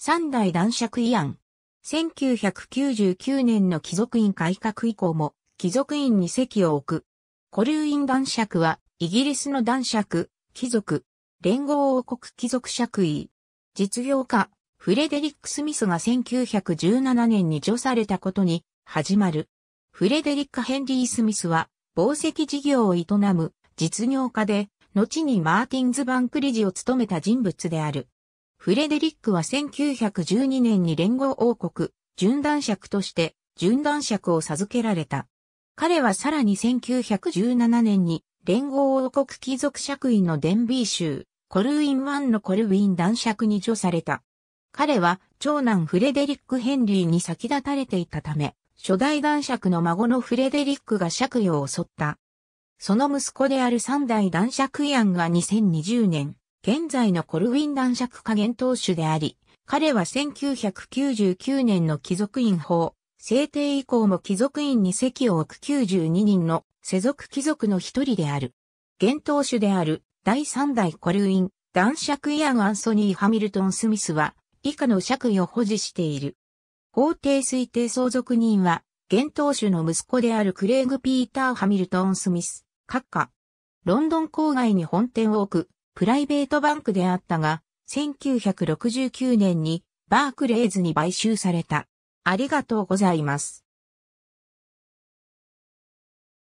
三代男爵イアン。1999年の貴族院改革以降も貴族院に席を置く。コルーイン男爵はイギリスの男爵、貴族、連合王国貴族爵位。実業家、フレデリック・スミスが1917年に除されたことに始まる。フレデリック・ヘンリー・スミスは宝石事業を営む実業家で、後にマーティンズ・バンク理事を務めた人物である。フレデリックは1912年に連合王国、準男爵として準男爵を授けられた。彼はさらに1917年に連合王国貴族爵位のデンビー州、コルウィンワンのコルウィン男爵に除された。彼は長男フレデリック・ヘンリーに先立たれていたため、初代男爵の孫のフレデリックが爵位を襲った。その息子である三代男爵イアンが2020年、現在のコルウィン男爵加減当主であり、彼は1999年の貴族院法、制定以降も貴族院に席を置く92人の世俗貴族の一人である。現当主である第三代コルウィン、男爵イアン・アンソニー・ハミルトン・スミスは以下の爵位を保持している。法定推定相続人は現当主の息子であるクレイグ・ピーター・ハミルトン・スミス、閣下。ロンドン郊外に本店を置くプライベートバンクであったが、1969年にバークレーズに買収された。ありがとうございます。